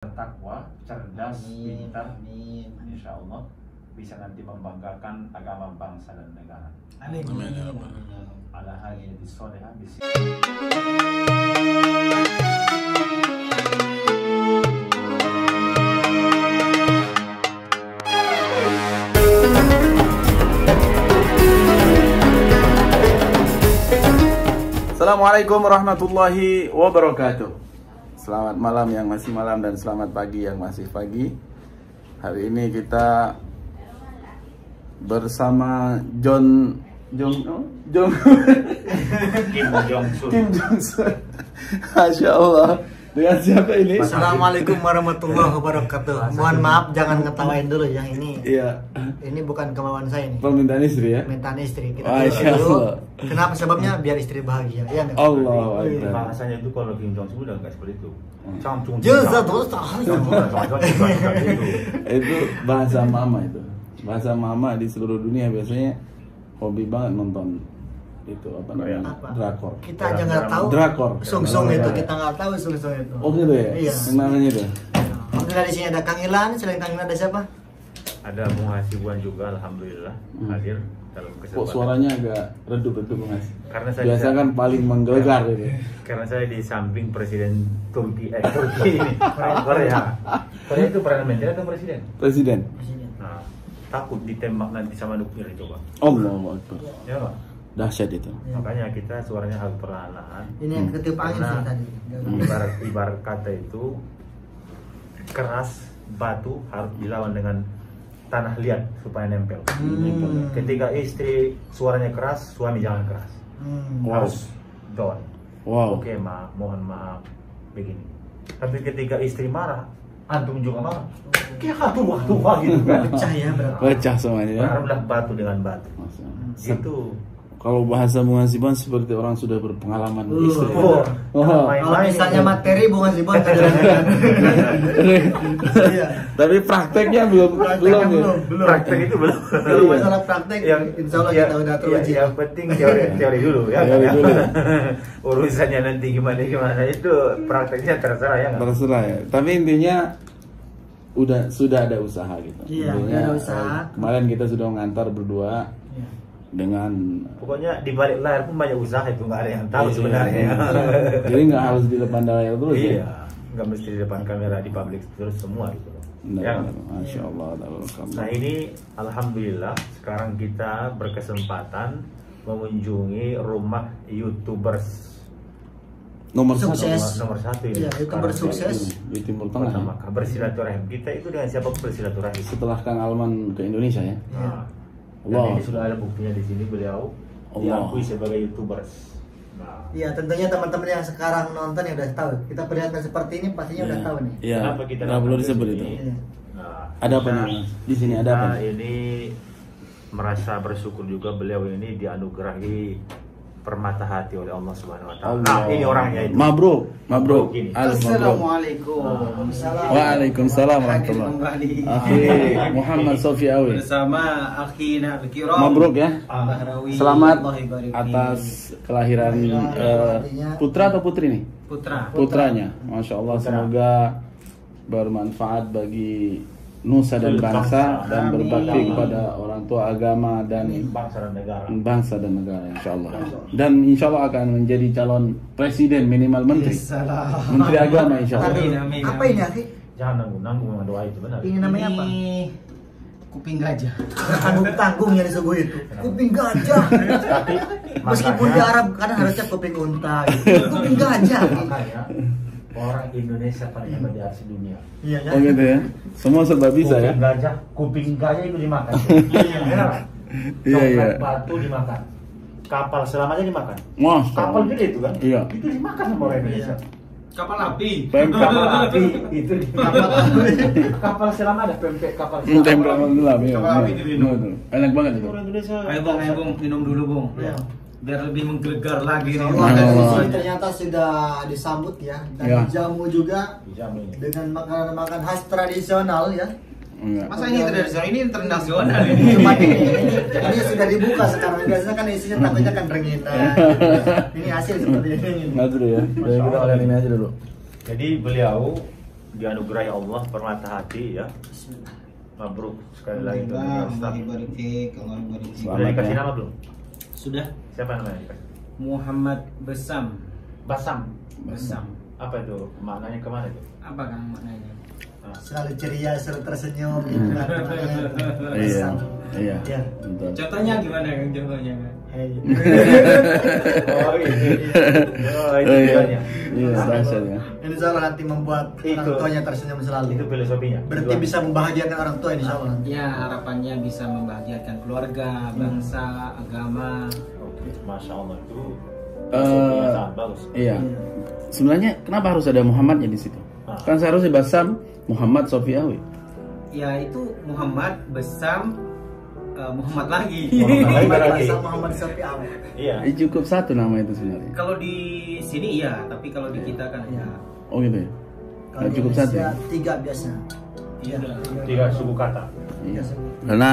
bertakwa, cerdas, pintar, Amin. insya Allah bisa nanti membanggakan agama bangsa dan negara. Amin. Amin, ya bisolehah bisi. Assalamualaikum warahmatullahi wabarakatuh. Selamat malam yang masih malam dan selamat pagi yang masih pagi. Hari ini kita bersama John John oh, Kim Jong Sun. Kim Jong Sun. Masya Allah. Dengan siapa ini? Assalamualaikum warahmatullahi wabarakatuh. Mohon maaf jangan ngetawain dulu yang ini. Iya. Ini bukan kemauan saya ini. Permintaan istri ya. Permintaan istri. Kita Masya tunggu dulu. Kenapa sebabnya? Biar istri bahagia. Iya nggak? Allah Akbar. bahasanya itu kalau Kim Jong Un udah nggak seperti itu. Itu bahasa mama itu bahasa mama di seluruh dunia biasanya hobi banget nonton itu apa namanya Apa? drakor Kita aja nggak tahu. Drakor. Sung-sung itu kita nggak tahu sung-sung itu. oh gitu ya Iya. Namanya itu Alhamdulillah di sini ada Kang Ilan. Selain Kang Ilan ada siapa? Ada Bung Hasibuan juga, alhamdulillah Hmm. hadir dalam kok kesempatan. suaranya agak redup-redup mas Karena saya biasa kan paling menggelegar itu Karena saya di samping presiden Turki, eh Turki ini, Korea. Korea itu perdana menteri atau presiden? presiden. Nah, takut ditembak nanti sama nuklir itu pak. Allah Akbar Ya pak. Dahsyat itu Makanya kita suaranya harus perlahan-lahan. Ini yang Hmm. ketiup angin Karena sih tadi. ibarat ibarat kata itu keras batu harus dilawan dengan tanah liat supaya nempel. Hmm. Ketika istri suaranya keras, suami jangan keras. Hmm. Wow. Harus down. wow Oke ma, mohon maaf begini. Tapi ketika istri marah, antum juga marah. Kayak hatu hatu gitu kan. Pecah ya berarti. pecah semuanya ya Berharaplah batu dengan batu. Masya Allah. Kalau bahasa muhasiban seperti orang sudah berpengalaman Uh. istri Oh, Oh. Kalau main-main misalnya materi Bung Hasibon Iya. Tapi prakteknya belum Prakteknya belum ya? belum, belum. praktek itu belum. Kalau Iya. masalah praktek, insya Allah ya, kita udah ya, teruji. yang penting teori teori dulu ya. Teori dulu. Urusannya nanti gimana gimana itu prakteknya terserah ya. nggak? terserah ya. Tapi intinya udah sudah ada usaha gitu. Iya, ada usaha. eh, Kemarin kita sudah mengantar berdua Iya. Dengan Pokoknya di balik layar pun banyak usaha itu nggak ada yang tahu Iya, sebenarnya. iya. Jadi nggak harus di depan layar terus iya, ya. nggak mesti di depan kamera di publik terus semua gitu. loh. Benar, Ya. benar. Masya Allah. Nah ini alhamdulillah sekarang kita berkesempatan mengunjungi rumah youtubers nomor Sukses. satu nomor satu ini. Iya, YouTuber sukses. di Timur Tengah. Pertama, ya. bersilaturahim kita itu dengan siapa bersilaturahim. Setelah Kang Alman ke Indonesia ya. Nah, dan Allah. ini sudah ada buktinya di sini beliau Allah. diakui sebagai youtubers. Nah, Iya, tentunya teman-teman yang sekarang nonton ya udah tahu. Kita perlihatkan seperti ini pastinya udah tahu nih. Iya. Kenapa kita Nggak perlu datang ke disebut itu. Iya. Nah, Ada apa nih? Di sini ada apa? Ini merasa bersyukur juga beliau ini dianugerahi permata hati oleh Allah Subhanahu wa taala. Nah, ini orangnya itu. Mabruk, mabruk. Assalamualaikum. Waalaikumsalam warahmatullahi Akhi Muhammad Sofi Awi. bersama akhina al-kiram Mabruk ya. Bahrawi Selamat atas kelahiran eh, putra atau putri nih? putra Putranya. Masya Allah semoga bermanfaat bagi nusa dan bangsa dan berbakti kepada orang tua agama dan bangsa dan negara. bangsa dan negara insya Allah dan insya Allah akan menjadi calon presiden minimal menteri menteri agama insya Allah Amin, amin, Apa ini, Akhi? Jangan nanggung-nanggung dengan doa itu benar. Ini namanya apa? Kuping gajah Tanggung-tanggung yang disebut itu. Kuping gajah. Meskipun di Arab kadang harusnya kuping unta gitu. Kuping gajah. makanya orang Indonesia paling hebat di atas dunia. Iya ya. oh gitu ya semua serba bisa ya kuping gajah, kuping gajah itu dimakan. Iya. Iya, iya. Coklat batu dimakan. Kapal selam aja dimakan. Masya Kapal gede itu kan? Iya. Itu dimakan sama orang Indonesia. kapal api Pempek. Kapal api itu kapal kapal selam ada pempek kapal Hmm, selam. ya. Kapal api Benar, diminum. benar. Enak banget itu. Orang Indonesia. ayo bung ayo bung minum dulu bung Iya. Biar lebih menggelegar lagi nih Allah. sini ternyata sudah disambut ya dan Ya. dijamu juga Dijamin. dengan makanan-makanan khas tradisional ya. Enggak. masa ini tradisional ini internasional ini Cuma ini, ini, ini sudah dibuka sekarang. Biasanya kan isinya takutnya kan renginan. Ini hasil seperti ini. Nggak dulu ya. Jadi kita kalian ini aja dulu. Jadi beliau dianugerahi Allah permata hati ya. Mabruk sekali lagi barik barik fik. Selamat Sudah dikasih ya. nama belum? Sudah Siapa namanya? Muhammad Besam. Basam. Besam. Apa itu? Maknanya ke mana itu? Apa kan maknanya? Nah, Selalu ceria, selalu tersenyum gitu kan. Iya, iya. Iya. Betul. Contohnya gimana kan contohnya? Hei. Oh ini. Oh itu Oh, iya. Iya, Ah, ya. Insya Allah nanti membuat orang Itu. tuanya tersenyum selalu. Itu filosofinya. Berarti Tujuan. bisa membahagiakan orang tua insya Allah. Ya harapannya bisa membahagiakan keluarga, bangsa, agama. Oke, Masya Allah itu Eh, sangat bagus. Iya. Sebenarnya kenapa harus ada Muhammadnya di situ? Ah. Kan seharusnya Basam Muhammad Sofiawi. Ya itu Muhammad Besam Muhammad lagi. Muhammad lagi. Muhammad Sapi. Iya. Cukup satu nama itu sebenarnya. Kalau di sini iya, tapi kalau di kita kan ya. Oh gitu ya. Kalau Nah, cukup satu. Ya? Tiga biasa. Iya. Tiga suku kata. Iya. Karena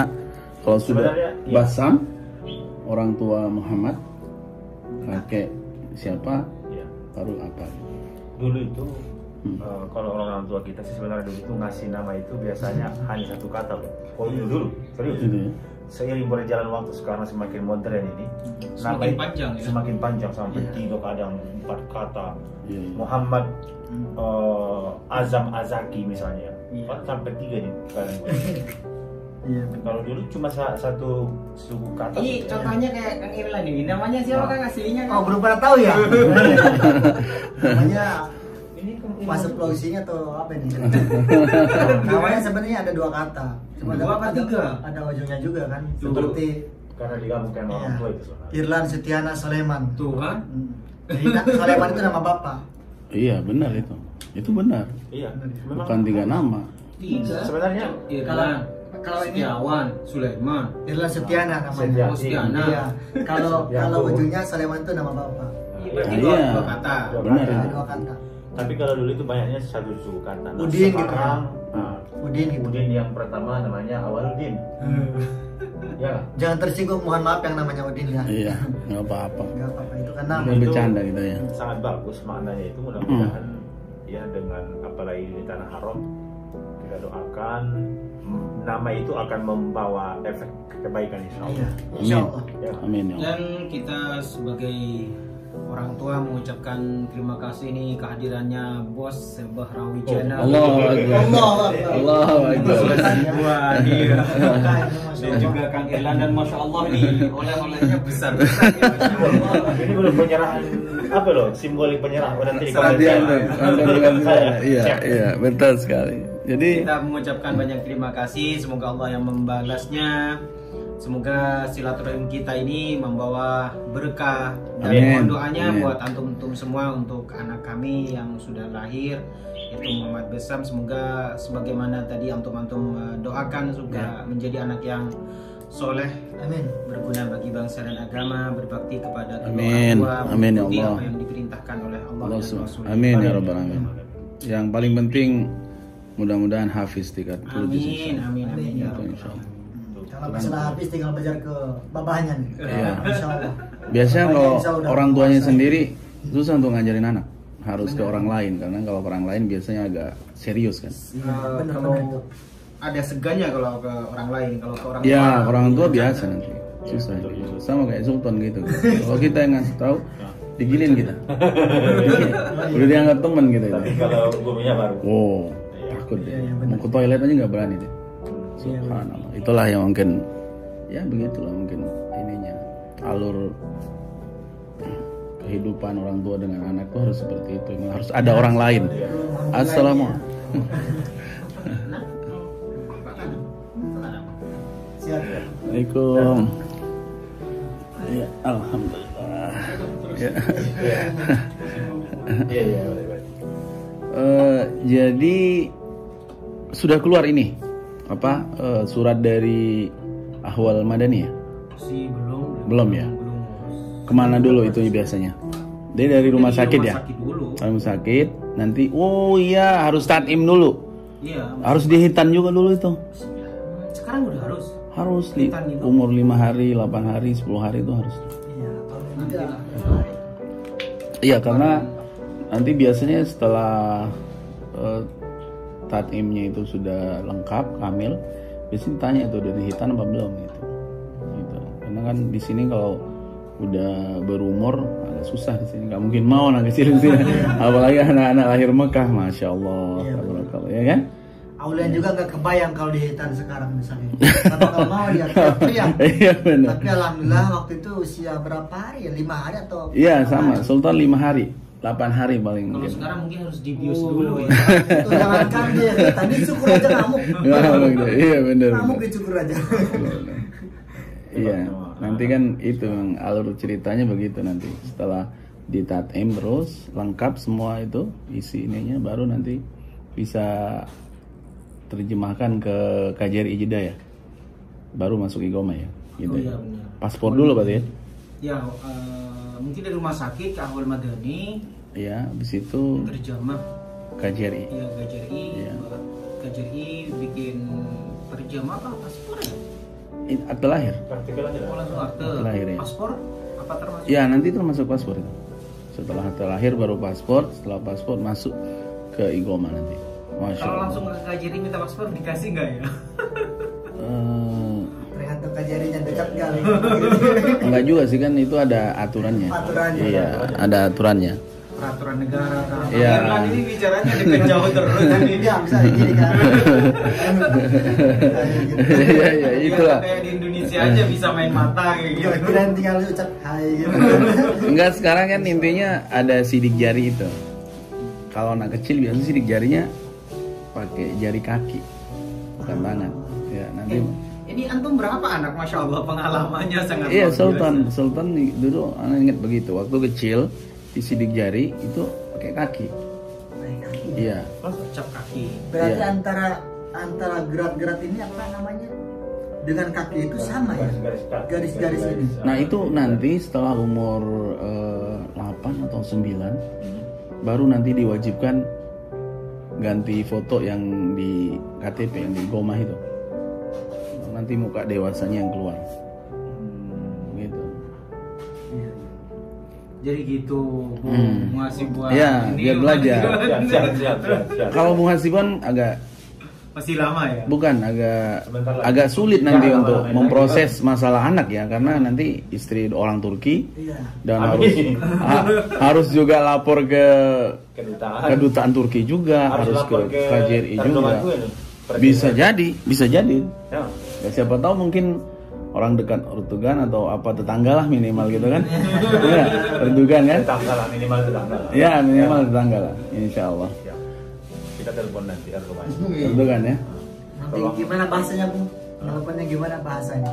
kalau sudah Sebenarnya, iya. Basam orang tua Muhammad kakek siapa Iya. baru apa? Dulu itu Hmm. eh, kalau orang tua kita sih sebenarnya dulu itu ngasih nama itu biasanya hanya satu kata loh. Kalau dulu dulu serius. Seiring berjalan waktu sekarang semakin modern ini, nama Semakin itu panjang ya. Semakin panjang sampai Iya. tiga kadang empat kata. Iya, iya. Muhammad Hmm. eh, Azam Azaki misalnya, Iya. Empat sampai tiga nih kadang. Iya. Kalau dulu cuma sa- satu suku kata. Ini contohnya kayak Kang Irlan ini. Namanya siapa Nah. Kang aslinya? Oh belum pernah tahu ya? Namanya Irlan. masuk plausinya atau apa ini? Namanya sebenarnya ada dua kata. Dua ada- apa tiga? Ada ujungnya juga kan. Tuh. Seperti Karena digabungkan orang Iya. tua itu sebenarnya. Irlan Setiana Soleman. Tuh kan? Hmm. Jadi Soleman itu nama bapak. Iya benar itu. Itu benar. Iya. Memang Bukan tiga nama. Tiga. Sebenarnya Irlan. kalau ini- Setiawan, Sulaiman. Irlan Setiana namanya. Setia- Oh, Setiana. Iya. Kalau Setiana. kalau ujungnya Soleman itu nama bapak. Iya, Iya. dua, dua kata. Dua Benar dua kata. Tapi kalau dulu itu banyaknya satu suku kata. Nah, Udin gitu kan? nah, Udin gitu. Udin yang pertama namanya Awaludin. Ya. nggak? Jangan tersinggung, mohon maaf yang namanya Udin ya. Iya, nggak apa-apa. Enggak apa-apa itu kan nama. Itu bercanda gitu ya. Sangat bagus maknanya itu mudah-mudahan ya dengan apalagi di tanah haram kita doakan nama itu akan membawa efek kebaikan insya Allah. Iya. Amin. Insya Allah. Ya. Amin ya. Dan kita sebagai orang tua mengucapkan terima kasih nih kehadirannya bos Bahrawi Channel. Allahu Akbar. Allah Akbar. Allahu Akbar. Dua dia. Makanya, Masya Dan Allah. juga Kang Irlan dan Masya Allah nih oleh-olehnya besar besar. Ini belum penyerahan apa loh simbolik penyerahan oh, nanti di. Iya, iya, betul sekali. Jadi Kita mengucapkan banyak terima kasih. Semoga Allah yang membalasnya. Semoga silaturahim kita ini membawa berkah dan Amin. mohon doanya Amin. buat antum-antum semua untuk anak kami yang sudah lahir itu Muhammad Besam semoga sebagaimana tadi antum-antum eh, doakan juga menjadi anak yang soleh Amin. berguna bagi bangsa dan agama berbakti kepada kedua Amin. orang tua Amin, ya Allah. apa yang diperintahkan oleh Allah, Allah dan Rasulnya. Amin ya rabbal alamin. Yang paling penting mudah-mudahan hafiz tingkat Amin, insya Allah. amin, amin ya Allah. Kalau masalah habis tinggal belajar ke babahnya nih. Iya. Insya Allah. Biasanya kalau orang tuanya puasa. sendiri susah untuk ngajarin anak, harus ke orang lain karena kalau orang lain biasanya agak serius kan. Iya, Eh, benar, kalau benar itu. ada segannya kalau ke orang lain kalau ke orang Ya tua orang tua biasa nanti susah gitu. sama kayak sultan gitu. Kalau kita yang ngasih tahu digilin kita. Udah dianggap teman gitu. Tapi kalau gurunya baru. Oh takut deh. Iya, iya, benar. Mau ke toilet aja nggak berani deh. Subhanallah. Itulah yang mungkin ya begitulah mungkin ininya alur kehidupan orang tua dengan anak tuh harus seperti itu. Memang harus ada orang lain. Assalamualaikum. Assalamualaikum. Ya, alhamdulillah. Ya. Iya iya. Eh, jadi sudah keluar ini apa eh, surat dari Ahwal Madani ya? si belum Belum ya? belum Ke mana dulu itu biasanya? Dia dari rumah sakit rumah ya? sakit dulu Rumah sakit. Nanti, oh iya harus tatim dulu. iya Harus dihitan juga dulu itu. sekarang udah harus Harus di Hitan itu. umur 5 hari, 8 hari, 10 hari itu harus. Iya, kalau enggak. Iya karena nanti biasanya setelah eh, tatimnya itu sudah lengkap kamil biasanya tanya itu udah dihitan apa belum gitu gitu karena kan di sini kalau udah berumur agak susah di sini nggak mungkin mau anak kecil di sini apalagi anak-anak lahir Mekah masya Allah betul. tabarakallah, ya kan Aulian juga nggak kebayang kalau dihitan sekarang misalnya. Nggak bakal mau dia teriak. benar Tapi alhamdulillah waktu itu usia berapa hari ya? Lima hari atau? iya sama hari? Sultan lima hari 8 hari paling Kalau mungkin sekarang mungkin harus dibius Oh. dulu ya. Itu jangankan dia tadi cukur aja ngamuk. iya benar Ngamuk dicukur aja. Iya, nanti kan itu yang alur ceritanya begitu nanti setelah ditatim terus lengkap semua itu isi ininya baru nanti bisa terjemahkan ke KJRI Jeddah ya. Baru masuk igoma ya, gitu. Oh ya. iya benar. Paspor dulu berarti ya. Ya, eh, mungkin dari rumah sakit ke Ahwal Madani, Iya, habis itu terjemah KJRI. ya KJRI, Iya. KJRI bikin terjemah apa paspor ya? Ini akte lahir. Oh, lah. langsung akte Lahir, ya. paspor apa termasuk? Ya, nanti termasuk paspor itu. Setelah akte lahir baru paspor, setelah paspor masuk ke igoma nanti. Masya Kalau Allah. langsung ke KJRI minta paspor dikasih nggak ya? Enggak juga sih kan itu ada aturannya. Aturannya. Iya, ada aturannya. Peraturan negara kan. Iya. Irlan ini bicaranya dekat jauh terus ini. Iya bisa gini kan. Iya, iya, itulah. Kayak di Indonesia aja bisa main mata kayak gitu. Kira-kira tinggal ucap hai gitu. Enggak sekarang kan intinya ada sidik jari itu. Kalau anak kecil biasanya sidik jarinya pakai jari kaki, bukan tangan. Ya, nanti Eh, ini antum berapa anak? Masya Allah pengalamannya sangat Iya, Sultan, biasa. Sultan dulu anak ingat begitu. Waktu kecil di sidik jari itu pakai kaki. Iya. Ucap kaki. Berarti Iya. antara antara gerak-gerak ini apa namanya? Dengan kaki itu sama ya? Garis-garis ini. Nah, itu nanti setelah umur eh, 8 atau 9 baru nanti diwajibkan ganti foto yang di KTP yang di Goma itu. Nanti muka dewasanya yang keluar. Gitu. Jadi gitu, Bu. Hmm. Ngasih buat Iya, ini biar belajar. Siap. Kalau muhasiban agak Masih lama ya? bukan agak lagi. agak sulit nanti Jangan untuk lama-lamain memproses masalah anak ya karena nanti istri orang Turki Iya. dan Amin. harus ha- harus juga lapor ke Kedutaan. kedutaan Turki juga harus, lapor ke, KJRI juga bisa jadi bisa jadi Ya. Ya, siapa tahu mungkin orang dekat Erdogan atau apa tetangga lah minimal gitu kan ya Erdogan kan Tetangga lah, minimal tetangga lah. ya minimal tetangga lah insya Allah Ya. Kita telepon nanti Erdogan. Erdogan ya Nanti gimana bahasanya bu? Jawabannya gimana bahasanya?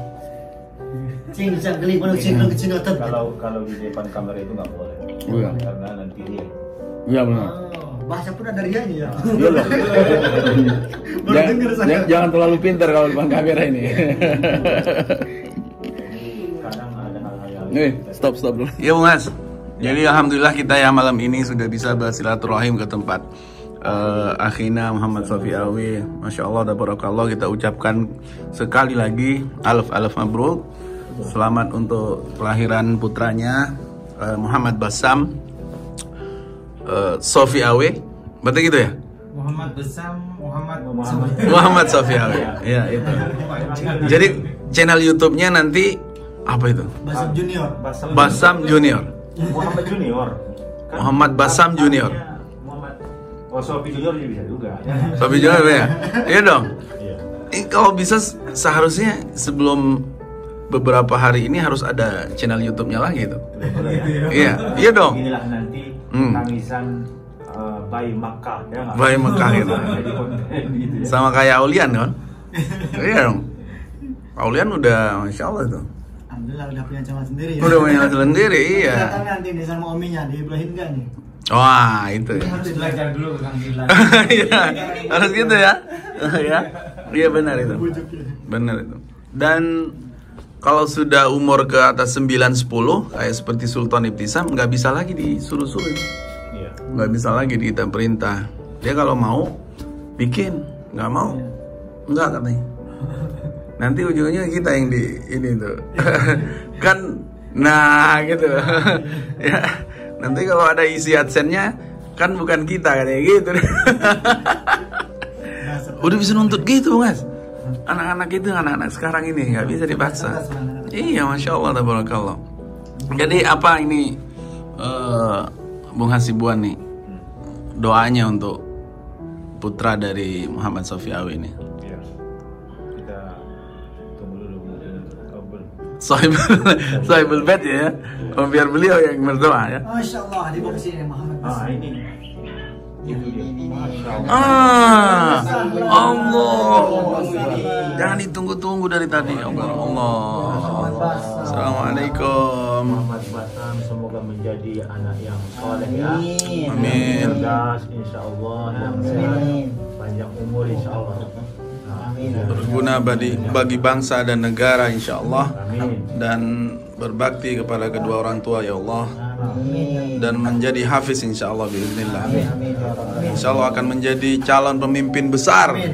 Cing, cing, geli, mana cing, kecil otot. Kalau kalau di depan kamera itu nggak boleh. Iya. Karena nanti dia. iya benar Oh, bahasa pun ada rianya ya. Iya loh. Baru jangan, denger saya. jangan- jangan terlalu pintar kalau depan kamera ini. Jadi kadang ada hal-hal yang Nih, stop stop dulu. Iya, Bung Mas. Jadi alhamdulillah kita ya malam ini sudah bisa bersilaturahim ke tempat eh, akhina Muhammad Sofi Awi. Masya Allah, tabarakallah kita ucapkan sekali lagi alaf alaf mabruk. Selamat untuk kelahiran putranya eh, Muhammad Basam eh, Sofi Awi. Berarti gitu ya? Muhammad Besam, Muhammad Muhammad. Muhammad Sofi Awi. Iya, itu. Jadi channel YouTube-nya nanti apa itu? Bahasa junior. Basam, Basam Junior. Muhammad Junior. Kan Muhammad Basam Junior. Muhammad. Oh, Sofi Junior juga bisa juga. Sofi Junior ya? Iya dong. Iya. Eh, kalau bisa seharusnya sebelum beberapa hari ini harus ada channel YouTube-nya lagi itu. Ya? Iya, iya dong. Inilah nanti Hmm. tangisan uh, bayi Makkah ya nggak? Bayi Mekah gitu. Gitu ya. Sama kayak Aulian kan? iya dong. Aulian udah masya Allah itu. Alhamdulillah udah punya cama sendiri ya. Udah punya sendiri, iya. Kelihatan nanti nih sama ominya diiblahin kan nih. Wah itu. Ini harus belajar dulu ke Kang Dilan. Iya, harus gitu ya. ya. Iya benar itu. Benar itu. Dan kalau sudah umur ke atas 9 10 kayak seperti Sultan Ibtisam nggak bisa lagi disuruh-suruh. Iya. Nggak bisa lagi kita perintah. Dia kalau mau bikin, nggak mau nggak katanya. Nanti ujungnya kita yang di ini tuh. kan nah gitu. ya. Nanti kalau ada isi adsense-nya kan bukan kita katanya gitu. Udah bisa nuntut gitu, Mas. Anak-anak itu, anak-anak sekarang ini nggak bisa dipaksa. Iya, masya Allah, tabarakallah. Jadi apa ini eh, Bung Hasibuan nih doanya untuk putra dari Muhammad Sofiawi ini? Iya. Kita tunggu dulu. Sohibul, Sohibul bed ya, biar beliau yang berdoa ya. Masya Allah, di bawah sini Muhammad Ah ini. Ah, Allah. Jangan ditunggu-tunggu dari tadi. Allah. Allah. Assalamualaikum. Muhammad Batam semoga menjadi anak yang soleh ya. Amin. Cerdas insya Allah Amin. panjang umur insya Allah. Amin. Berguna bagi, bagi bangsa dan negara insya Allah Amin. dan berbakti kepada kedua orang tua ya Allah. Dan menjadi hafiz insya Allah biiznillah. Amin. ya Insya Allah akan menjadi calon pemimpin besar. Ya.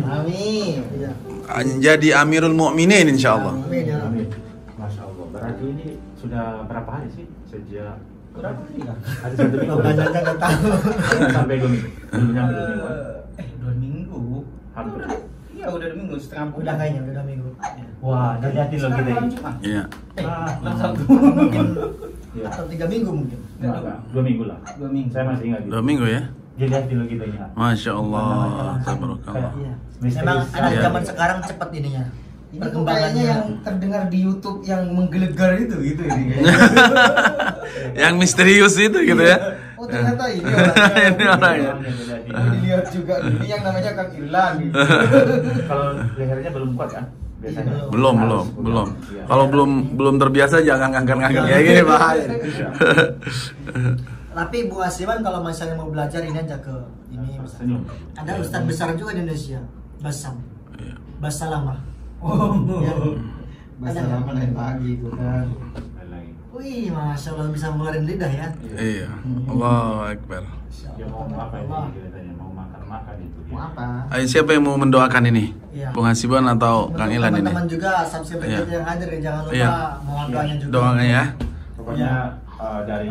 menjadi Amirul Mukminin insya Allah. Amin. ya. Masya Allah. Berarti ini sudah berapa hari sih sejak Berapa ada satu minggu nggak tahu. sampai dua minggu. Dua minggu. Eh, dua minggu. Hampir. Iya, udah dua minggu setengah bulan. Udah kayaknya udah minggu. Wah, hati-hati loh kita ini. Iya. Ah, Mungkin Iya. atau tiga minggu mungkin. Enggak. Dua minggu lah. Dua minggu. Saya masih ingat. Dua minggu ya. Jadi hati lo kita ini. ah. Masya Allah. Tabarakallah. Iya. Memang anak Iya. zaman sekarang cepat ininya. Ini tuh kayaknya yang terdengar di YouTube yang menggelegar itu gitu ini. Yang misterius itu gitu ya. Oh ternyata ini orangnya. Ini orangnya. Oh, dilihat juga ini yang namanya Kang Irlan gitu. Kalau lehernya belum kuat kan? Biasanya. Belum, Harus belum, kuat. belum. Iya. Kalau belum belum terbiasa jangan ngangkat-ngangkat kayak gini bahaya. Tapi Bu Asiman kalau misalnya mau belajar ini aja ke ini misalnya. Ada ustadz besar juga di Indonesia, Basam, Iya. Basalamah. Oh, Ya. bahasa lama lain lagi itu kan. Wih, masya Allah bisa mengeluarkan lidah ya. Iya. Allahu Akbar. Dia mau apa ini kita tanya mau makan itu dia. Mau apa? Ayo siapa yang mau mendoakan ini? Iya. Bung Hasiban atau Kang Ilan ini? Teman-teman juga subscriber Iya. yang hadir ya, jangan lupa Iya. mohon doanya juga. Doanya ya. Pokoknya eh, dari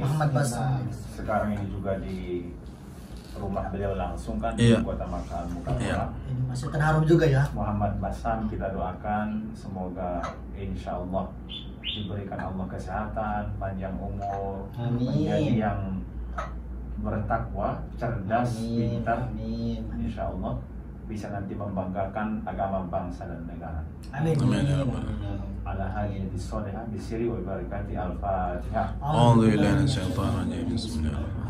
Muhammad Basam. sekarang ini juga di rumah beliau langsung kan Iya. di Kota Makkah Mukarramah. Iya. Ini masih terharum juga ya. Muhammad Basam kita doakan semoga insya Allah diberikan Allah kesehatan, panjang umur, Amin. menjadi yang bertakwa, cerdas, Amin. pintar, Amin. insya Allah bisa nanti membanggakan agama bangsa dan negara. Amin. Amin ya Rabbal Ala hadhihi bisolihah bisiri wa barakati al-fatihah. A'udzu billahi rajim. Bismillahirrahmanirrahim.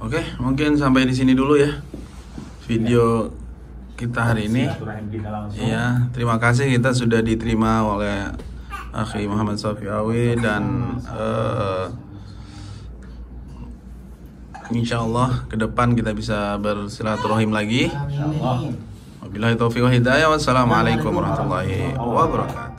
Oke, mungkin sampai di sini dulu ya video kita hari ini. Iya, terima kasih kita sudah diterima oleh Akhi Muhammad Sofiawi dan eh, Insya Allah ke depan kita bisa bersilaturahim lagi. Wabillahi taufiq wa hidayah. Wassalamualaikum warahmatullahi wabarakatuh.